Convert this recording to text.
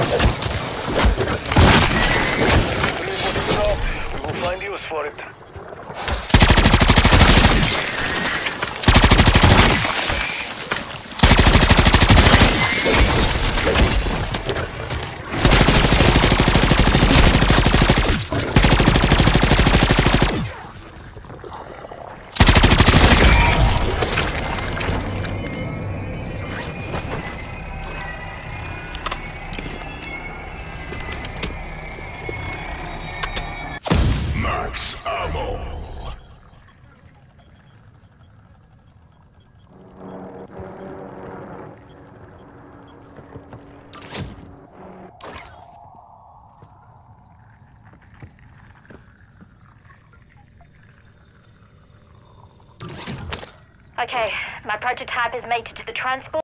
We will find use for it. Okay, my prototype is mated to the transport.